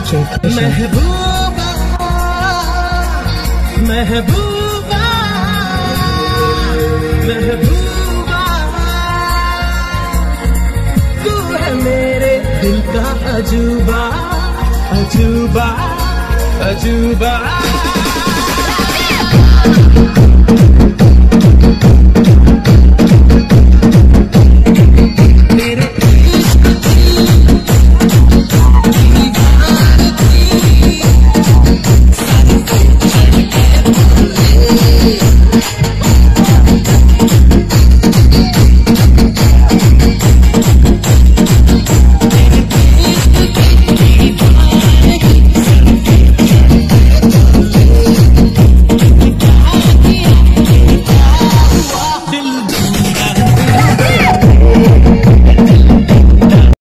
महबूबा, महबूबा, महबूबा, तू मेरे दिल का अजूबा अजूबा अजूबा।